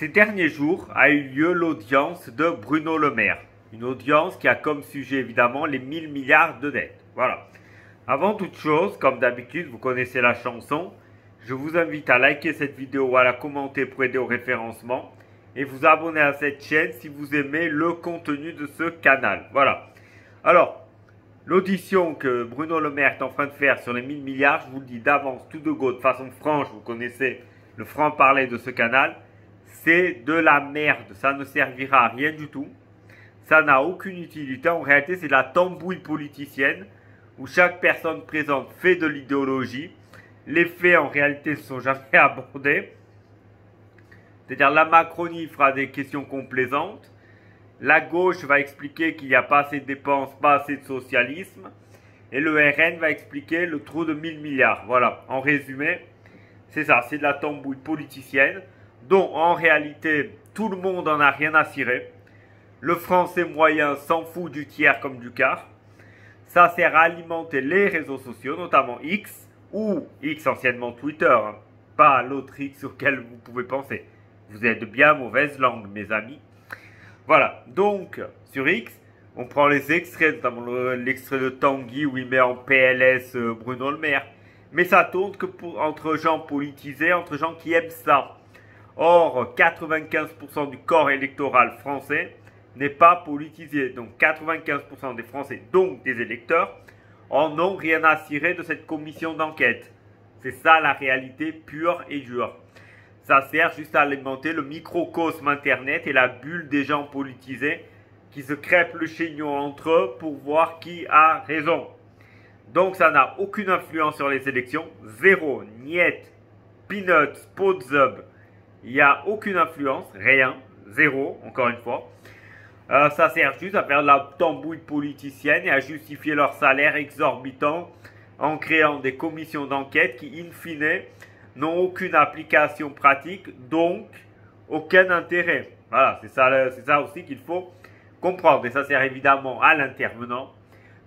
Ces derniers jours a eu lieu l'audience de Bruno Le Maire. Une audience qui a comme sujet évidemment les 1000 milliards de dettes. Voilà. Avant toute chose, comme d'habitude, vous connaissez la chanson. Je vous invite à liker cette vidéo ou à la commenter pour aider au référencement. Et vous abonner à cette chaîne si vous aimez le contenu de ce canal. Voilà. Alors, l'audition que Bruno Le Maire est en train de faire sur les 1000 milliards, je vous le dis d'avance, tout de go, de façon franche, vous connaissez le franc-parler de ce canal. C'est de la merde. Ça ne servira à rien du tout. Ça n'a aucune utilité. En réalité, c'est de la tambouille politicienne où chaque personne présente fait de l'idéologie. Les faits, en réalité, ne sont jamais abordés. C'est-à-dire, la Macronie fera des questions complaisantes. La gauche va expliquer qu'il n'y a pas assez de dépenses, pas assez de socialisme. Et le RN va expliquer le trou de 1000 milliards. Voilà, en résumé, c'est ça, c'est de la tambouille politicienne, dont en réalité, tout le monde en a rien à cirer. Le français moyen s'en fout du tiers comme du quart. Ça sert à alimenter les réseaux sociaux, notamment X, ou X anciennement Twitter, hein. pas l'autre X auquel vous pouvez penser. Vous êtes de bien mauvaise langue, mes amis. Voilà, donc sur X, on prend les extraits, notamment l'extrait de Tanguy où il met en PLS euh, Bruno Le Maire. Mais ça tourne que pour, entre gens politisés, entre gens qui aiment ça. Or, 95% du corps électoral français n'est pas politisé. Donc 95% des Français, donc des électeurs, en ont rien à cirer de cette commission d'enquête. C'est ça la réalité pure et dure. Ça sert juste à alimenter le microcosme Internet et la bulle des gens politisés qui se crêpent le chignon entre eux pour voir qui a raison. Donc ça n'a aucune influence sur les élections. Zéro, niet, peanuts, potzub. Il n'y a aucune influence, rien, zéro, encore une fois. Euh, ça sert juste à faire la tambouille politicienne et à justifier leur salaire exorbitant en créant des commissions d'enquête qui, in fine, n'ont aucune application pratique, donc aucun intérêt. Voilà, c'est ça, ça aussi qu'il faut comprendre. Et ça sert évidemment à l'intervenant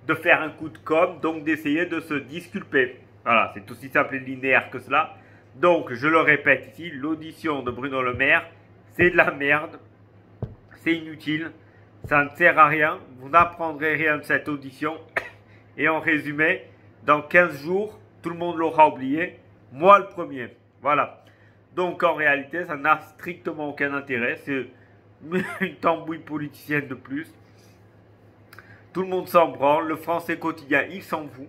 de faire un coup de com', donc d'essayer de se disculper. Voilà, c'est aussi simple et linéaire que cela. Donc, je le répète ici, l'audition de Bruno Le Maire, c'est de la merde, c'est inutile, ça ne sert à rien. Vous n'apprendrez rien de cette audition. Et en résumé, dans 15 jours, tout le monde l'aura oublié. Moi le premier. Voilà. Donc en réalité, ça n'a strictement aucun intérêt. C'est une tambouille politicienne de plus. Tout le monde s'en branle. Le français quotidien, il s'en fout.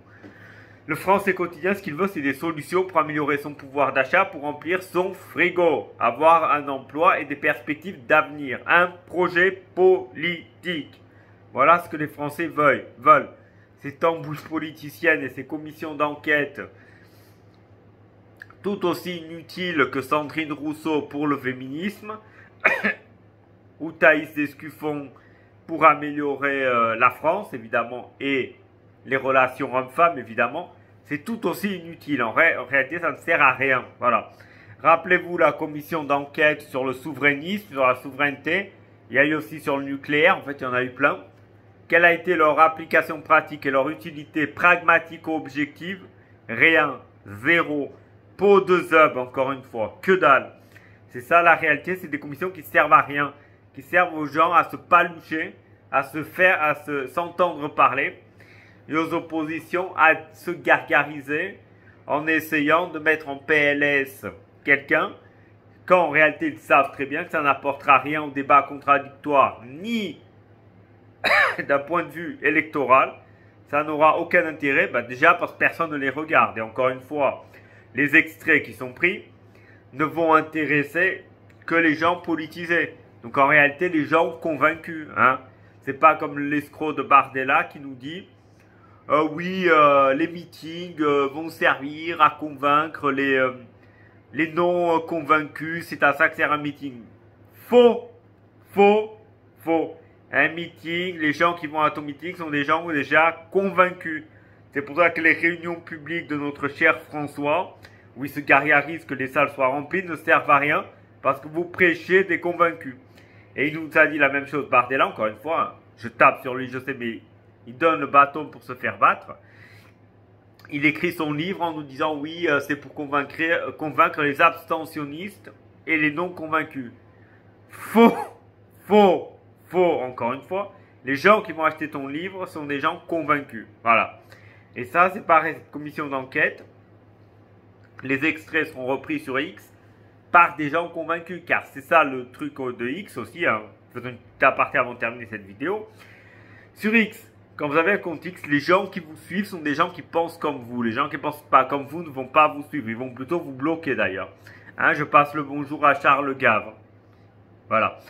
Le français quotidien, ce qu'il veut, c'est des solutions pour améliorer son pouvoir d'achat, pour remplir son frigo, avoir un emploi et des perspectives d'avenir. Un projet politique. Voilà ce que les Français veulent. veulent. Ces tambouches politiciennes et ces commissions d'enquête, tout aussi inutiles que Sandrine Rousseau pour le féminisme, ou Thaïs Descuffon pour améliorer euh, la France, évidemment, et les relations hommes-femmes, évidemment, c'est tout aussi inutile. En, réalité, ça ne sert à rien. Voilà. Rappelez-vous la commission d'enquête sur le souverainisme, sur la souveraineté. Il y a eu aussi sur le nucléaire. En fait, il y en a eu plein. Quelle a été leur application pratique et leur utilité pragmatico-objective? Rien. Zéro. Pot de zub, encore une fois. Que dalle. C'est ça la réalité. C'est des commissions qui servent à rien. Qui servent aux gens à se paloucher, à se faire, à se, s'entendre parler aux oppositions à se gargariser en essayant de mettre en PLS quelqu'un, quand en réalité ils savent très bien que ça n'apportera rien au débat contradictoire, ni d'un point de vue électoral, ça n'aura aucun intérêt, bah, déjà parce que personne ne les regarde. Et encore une fois, les extraits qui sont pris ne vont intéresser que les gens politisés. Donc en réalité, les gens convaincus. Hein. C'est pas comme l'escroc de Bardella qui nous dit euh, oui, euh, les meetings euh, vont servir à convaincre les, les non convaincus. C'est à ça que sert un meeting. Faux, faux, faux. Un meeting, les gens qui vont à ton meeting sont des gens déjà convaincus. C'est pour ça que les réunions publiques de notre cher François, où il se gargarise que les salles soient remplies, ne servent à rien parce que vous prêchez des convaincus. Et il nous a dit la même chose, Bardella, encore une fois. Hein. Je tape sur lui, je sais, mais il donne le bâton pour se faire battre. Il écrit son livre en nous disant oui, euh, c'est pour convaincre, euh, convaincre les abstentionnistes et les non convaincus. Faux, faux, faux, encore une fois. Les gens qui vont acheter ton livre sont des gens convaincus. Voilà. Et ça, c'est par commission d'enquête. Les extraits seront repris sur X par des gens convaincus. Car c'est ça le truc de X aussi. Hein. Faisons une petite aparté avant de terminer cette vidéo. Sur X, quand vous avez un compte X, les gens qui vous suivent sont des gens qui pensent comme vous. Les gens qui ne pensent pas comme vous ne vont pas vous suivre. Ils vont plutôt vous bloquer d'ailleurs. Hein, je passe le bonjour à Charles Gave. Voilà.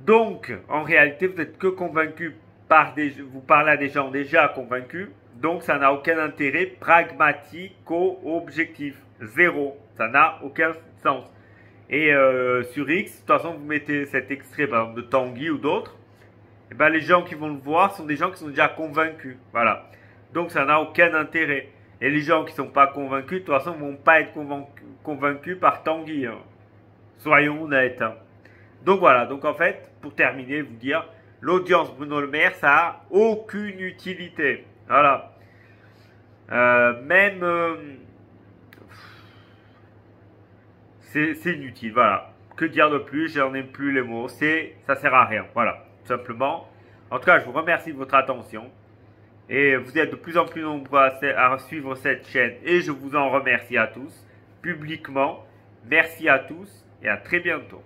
Donc, en réalité, vous n'êtes que convaincu par des, vous parlez à des gens déjà convaincus. Donc, ça n'a aucun intérêt pragmatico-objectif. Zéro. Ça n'a aucun sens. Et euh, sur X, de toute façon, vous mettez cet extrait, par exemple, de Tanguy ou d'autres. Eh ben, les gens qui vont le voir sont des gens qui sont déjà convaincus. Voilà. Donc, ça n'a aucun intérêt. Et les gens qui ne sont pas convaincus, de toute façon, ne vont pas être convaincus par Tanguy. Hein. Soyons honnêtes. Hein. Donc voilà, donc en fait, pour terminer, vous dire, l'audience Bruno Le Maire, ça a aucune utilité. Voilà. Euh, même... Euh, c'est inutile, voilà. Que dire de plus? J'en ai plus les mots. C'est, ça sert à rien. Voilà, tout simplement. En tout cas, je vous remercie de votre attention. Et vous êtes de plus en plus nombreux à suivre cette chaîne. Et je vous en remercie à tous, publiquement. Merci à tous et à très bientôt.